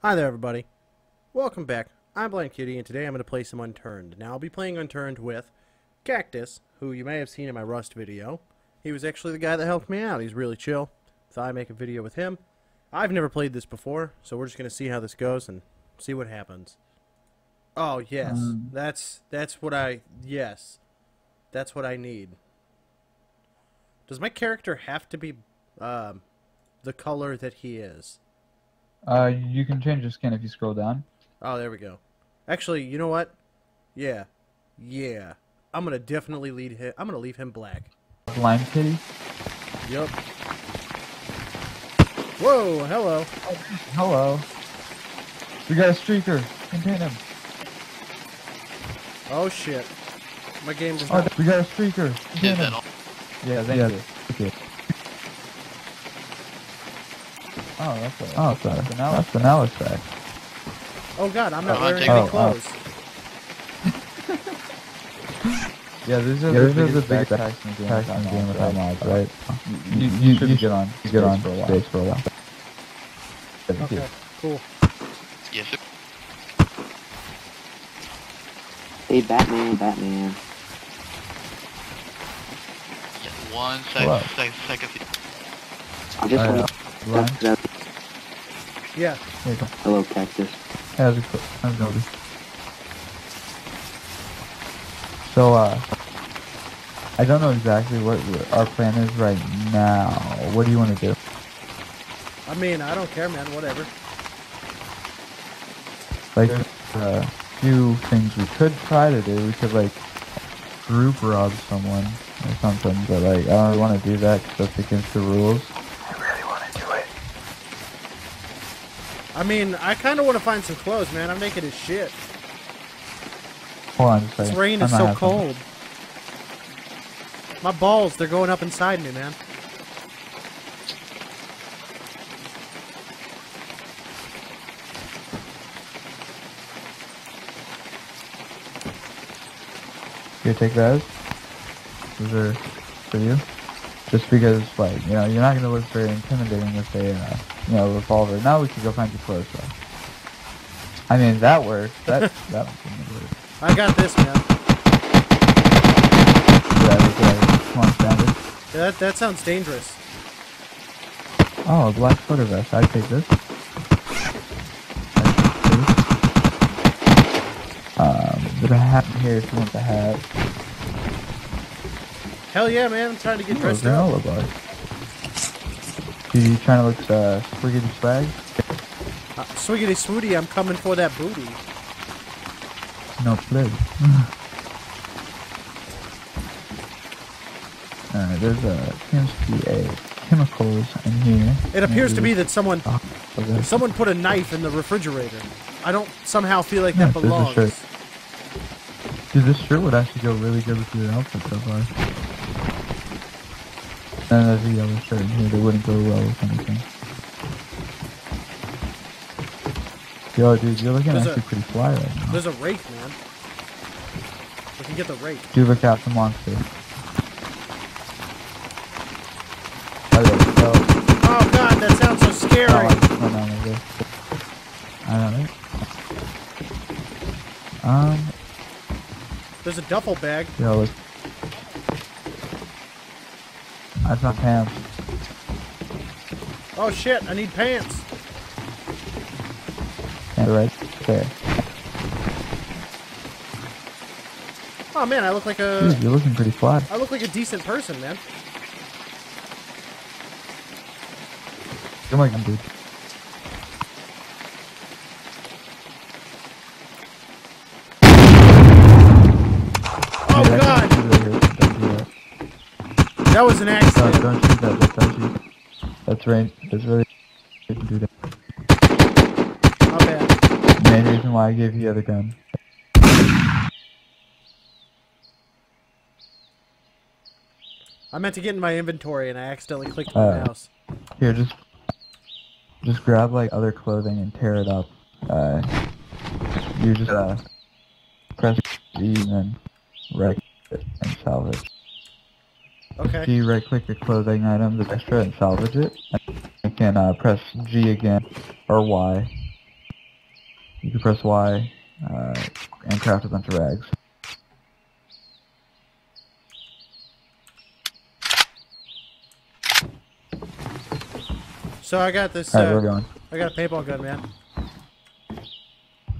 Hi there, everybody. Welcome back. I'm Blind Kitty and today I'm going to play some Unturned. Now, I'll be playing Unturned with Cactus, who you may have seen in my Rust video. He was actually the guy that helped me out. He's really chill. Thought I'd make a video with him. I've never played this before, so we're just going to see how this goes and see what happens. Oh, yes. Um. That's that's what I... Yes. That's what I need. Does my character have to be um, the color that he is? Uh, you can change your skin if you scroll down. Oh, there we go. Actually, you know what? Yeah. Yeah. I'm gonna definitely lead him. I'm gonna leave him black. Lime kitty. Yup. Whoa, hello. Hello. We got a streaker. Contain him. Oh shit. My game does Oh, we got a streaker. Contain Is him. Yeah, thank Yeah. you. Okay. Oh, that's a, Oh, sorry. that's an Alice. That's an Alice bag. Oh god, I'm not Oh, wearing take- any Oh, oh. clothes. Yeah, these are Yeah, the this is the biggest biggest backpacks in the game. Pack in game without mods, right? You, You, you, you, should get on. You get on for a while. stage for a while. Thank you. Okay, cool. Yes. sir. Hey, Batman, Batman. Yeah, one Hello. sec, sec, second. I just Uh, want to... Yeah. Here you go. Hello, Cactus. How's it? How's it going? So, uh, I don't know exactly what our plan is right now. What do you want to do? I mean, I don't care, man. Whatever. Like, a few things we could try to do. We could, like, group rob someone or something, but, like, I don't really want to do that because that's against the rules. I mean, I kind of want to find some clothes, man. I'm naked as shit. Hold on This rain is so cold. My balls, they're going up inside me, man. Here, take those. Those are for you. Just because, like, you know, you're not gonna look very intimidating with a, uh, you know, revolver. Now we can go find your clothes, though. I mean, that works. That that one work. I got this, man. Yeah, okay. Come on, standard. That that sounds dangerous. Oh, a black footer vest. I'd take this. Um, there's a hat here if you want the hat. Hell yeah, man. I'm trying to get dressed up. bar. You trying to look uh, swiggity swag? Uh, swiggity swooty, I'm coming for that booty. No play. Alright, there's a seems to be a chemicals in here. It appears to be that someone Oh, someone put a knife in the refrigerator. I don't somehow feel like Yeah, that belongs. Dude, this shirt would actually go really good with your outfit so far. And there's a yellow shirt in here that wouldn't go well with anything. Yo, dude, you're looking There's a- actually pretty fly right now. There's a rake, man. We can get the rake. Dude, look out monster. Oh god, that sounds so scary. Oh, I just went. I don't know. Um, There's a duffel bag. yo, look. I found pants. Oh shit, I need pants. And right there. Oh man, I look like a Dude, you're looking pretty flat. I look like a decent person, man. You're like, dude. That. was an accident. don't shoot that. Don't shoot. That's right. That's really. You can do that. My bad. Main reason why I gave you the other gun. I meant to get in my inventory and I accidentally clicked my Uh, mouse. Here, just just grab like other clothing and tear it up. Uh, you just uh press E and then right click and salvage. Okay. If you right click your clothing item, the extra, and salvage it, you can uh, press G again or Y you can press Y uh, and craft a bunch of rags. So I got this. Alright, we're Uh, going. I got a paintball gun, man.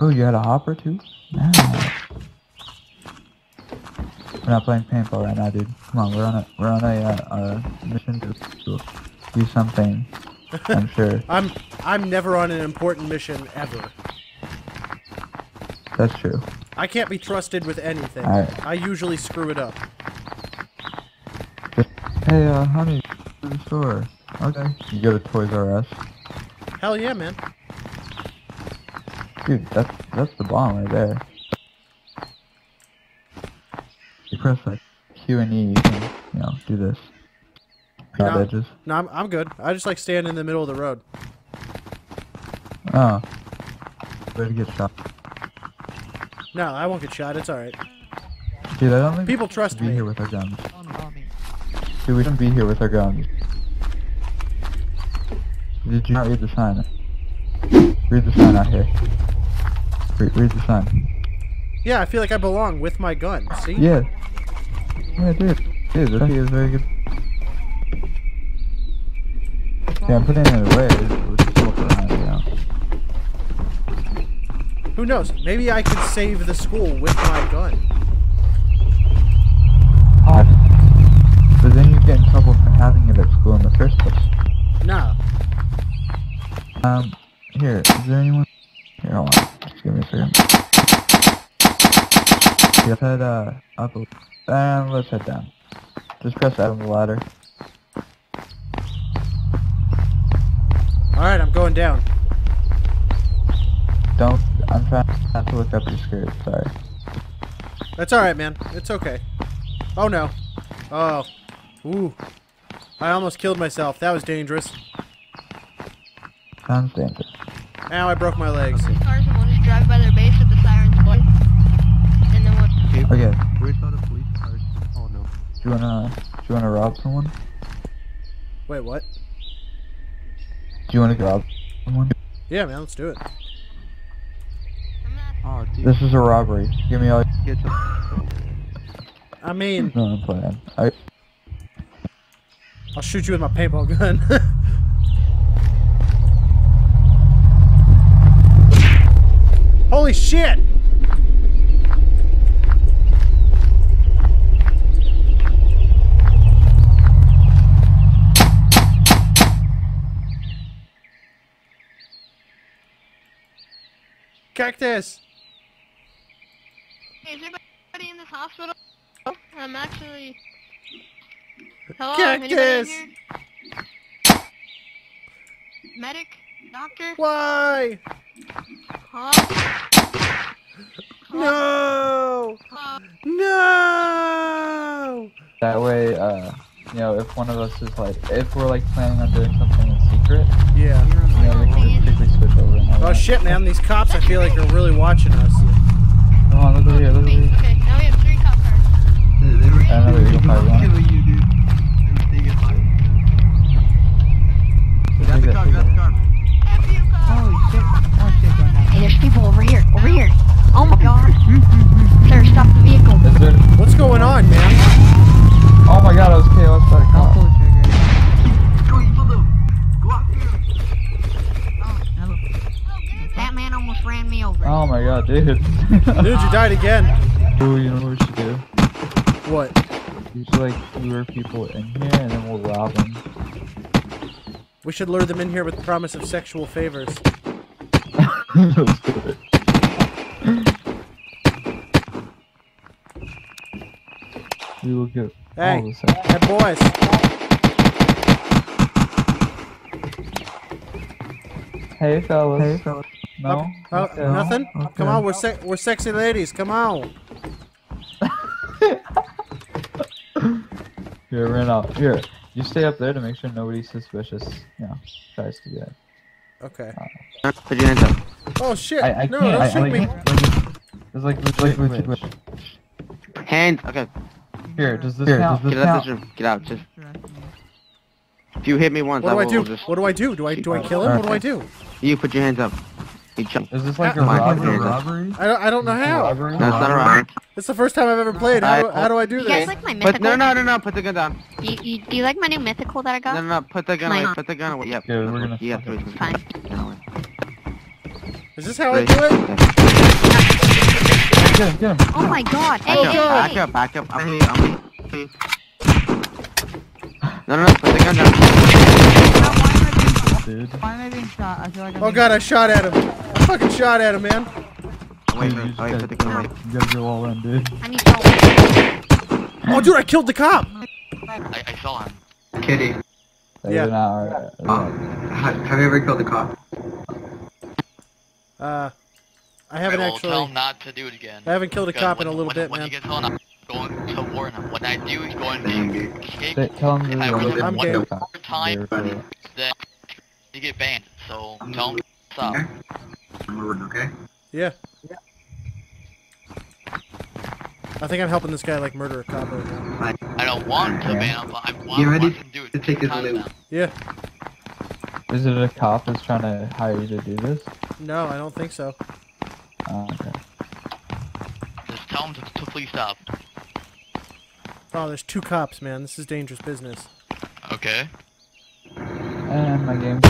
Oh, you had a hopper too? Nice. We're not playing paintball right now, dude. Come on, we're on a we're on a uh, uh, mission to, to do something. I'm sure I'm I'm never on an important mission ever. that's true. I can't be trusted with anything. I usually screw it up. Hey, uh, honey, to the store. Okay. You go to Toys R Us, Hell yeah, man. dude. That's that's the bomb right there. You press like Q and E, you can you know do this. Grab No. edges. No, I'm I'm good. I just like standing in the middle of the road. Ah. Oh. Ready to get shot. No, I won't get shot. It's all right. Dude, I don't think People we should trust be me. here with our guns. Dude, we shouldn't be here with our guns. Did you not read the sign? Read the sign out here. Read, read the sign. Yeah, I feel like I belong with my gun. See? Yeah. Yeah, dude. Dude, this is very good. Yeah, I'm putting it away. We'll just look around, you know. Who knows? Maybe I could save the school with my gun. But then you get in trouble for having it at school in the first place. No. Um, here, is there anyone? Here, hold on. Just give me a second. Let's head, uh, up. And let's head down. Just press out on the ladder. All right, I'm going down. Don't, I'm trying not to look up your skirt, sorry. That's all right, man. It's okay. Oh no. Oh. Ooh. I almost killed myself. That was dangerous. Sounds dangerous. Now I broke my legs. cars and we'll just drive by their base with the sirens going. And then we'll Okay, Where's all the police cars? Oh no. do you wanna, do you wanna rob someone? Wait, what? Do you wanna rob someone? Yeah, man, let's do it. Oh dude. This is a robbery. Give me all Get some. I mean, No, I'm playing. I, I'll shoot you with my paintball gun. Holy shit! Cactus! Hey, is everybody in this hospital? I'm actually. Hello, anybody in Cactus! here? Medic? Doctor? Why? Huh? No! Hello? No! that way, uh, you know, if one of us is like, if we're like planning on doing something in secret, Yeah. you know, we can quickly switch over Oh that. shit, man, these cops I feel like are really watching us. Come on, look over That ran me over. Oh my god, dude. Dude, you died again. Ooh, you know what we should do? What? We should like lure people in here and then we'll rob them. We should lure them in here with the promise of sexual favors. Let's do it. We will get Hey. all this out. Hey, boys. Hey fellas. Hey fellas. No? Oh, Okay. nothing? Okay. Come on, we're se- we're sexy ladies. Come on. Here, ran out. Here, you stay up there to make sure nobody suspicious, you know, tries to get. Okay. Put your hands up. Oh shit! I, I no, can't. don't I, shoot I, me. like, There's like legit glitch, glitch. Hands. Okay. Here, does this count? Does Get this out of count? this room. Get out. Just. If you hit me once, What do I will do? just. What do I do? Do I do I kill him? What do I do? You put your hands up. He jumped. Is this like a My robbery? God. robbery? I don't, I don't know how. Robbery? No, it's not a robbery. It's the first time I've ever played. How do, how do I do You guys this? like my Put, no, no, no, no. Put the gun down. You, you, do you like my new mythical that I got? No, no, no. Put the gun Mine. away. Put the gun away. Yep. Good, we're gonna Yeah, fuck throw it. it. Fine. Is this how I do it? Get him, get him. Oh my god. Hey, Back up, hey, back hey. up, back up. I'm leaving, I'm leaving. Please. No, no, no. Put the gun down. Dude. Why am I being shot? I feel like I'm Oh god, I shot at him. I fucking shot at him, man. Wait, Dude, you wait, just wait. gotta- the gun away. You gotta go all in, dude. I need help. Oh dude, I killed the cop. I, I saw him. Kitty, Like, Yeah. an hour. um, have you ever killed a cop? Uh, I haven't I will tell actually. him not to do it again. I haven't killed a Because cop in a little when, bit, when man. he gets home, I'm going to warn him. When I do is going to dude. kick tell him to I will I'm one more time Funny. that you get banned. So I'm tell him to stop. Okay? Remember, okay? Yeah. yeah. I think I'm helping this guy like murder a cop right now. I don't want to ban him, but I want, Get ready want to do it. to take his loot. Yeah. Is it a cop that's trying to hire you to do this? No, I don't think so. Oh, okay. Just tell him to, to please stop. Oh, there's two cops, man. This is dangerous business. Okay. And my game.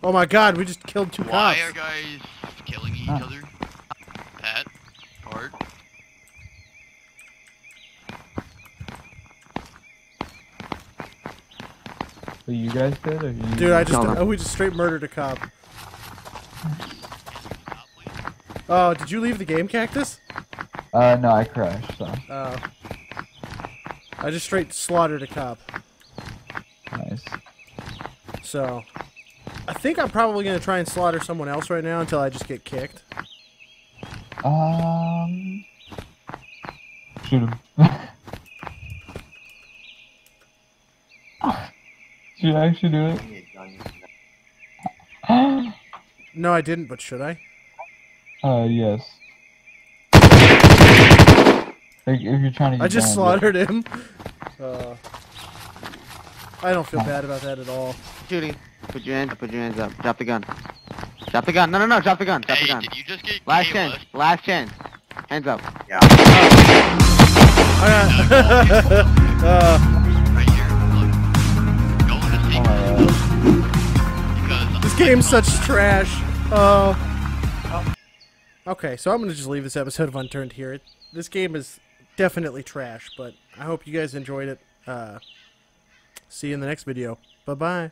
Oh my god, we just killed two Why cops. are guys killing each Huh. other? Pat, Art. So you guys did, or you? Dude, I just Kill them. oh, we just straight murdered a cop. Oh, did you leave the game, Cactus? Uh, no, I crashed. So Oh. I just straight slaughtered a cop. nice. So, I think I'm probably gonna try and slaughter someone else right now until I just get kicked. Um, shoot him. Should I actually do it? No, I didn't, but should I? uh, yes. Like, if you're trying to. I just down, slaughtered him. Uh, I don't feel bad about that at all. Shooting. Put your hands up. Put your hands up. Drop the gun. Drop the gun. No, no, no. Drop the gun. Drop the gun. did you just get Last hey, chance. Les, Last chance. Hands up. uh, right here. Look. Go in the secret my god. because this game's such trash. Oh. Okay, so I'm gonna just leave this episode of Unturned here. It, this game is definitely trash, but I hope you guys enjoyed it. Uh, see you in the next video. Bye bye.